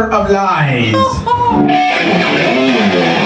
of lies.